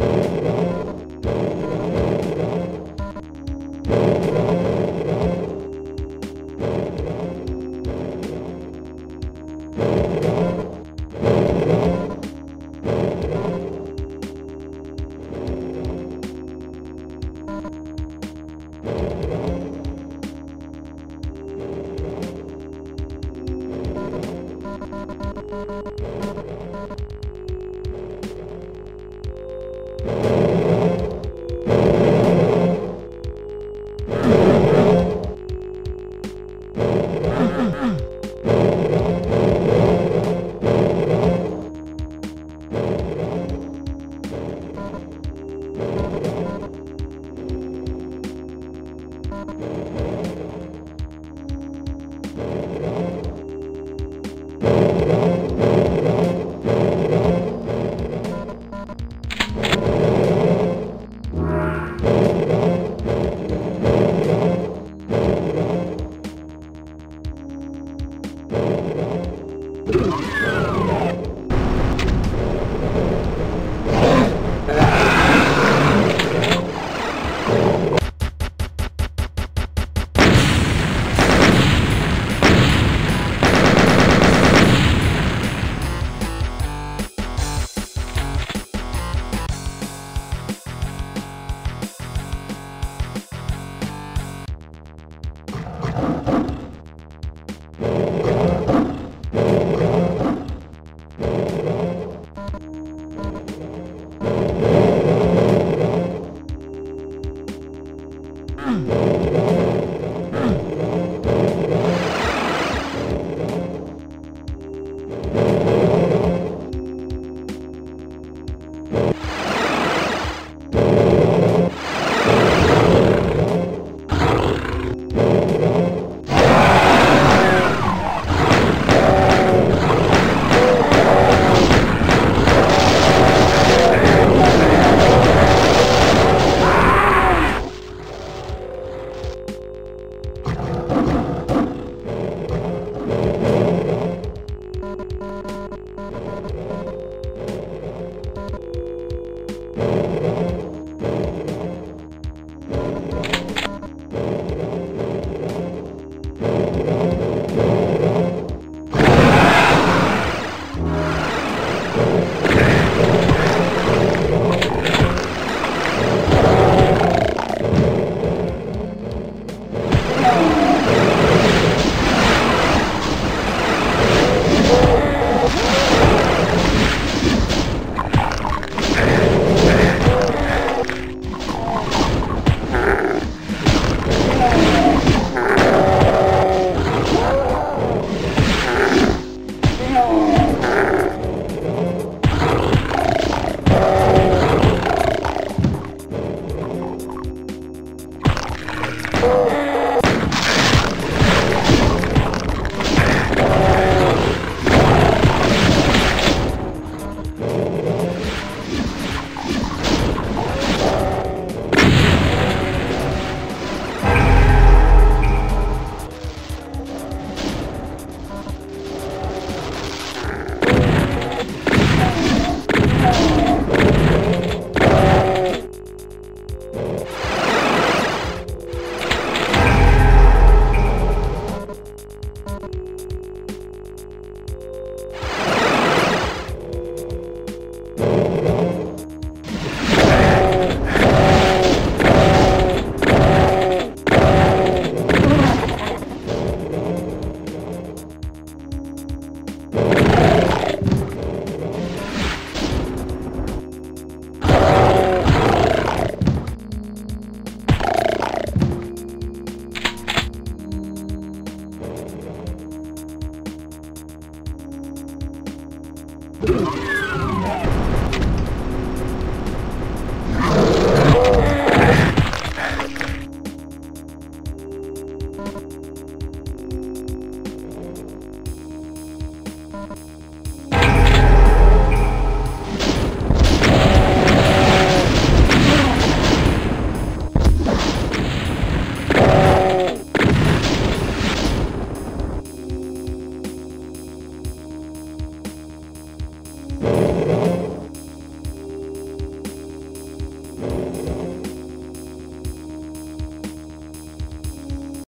Boom. You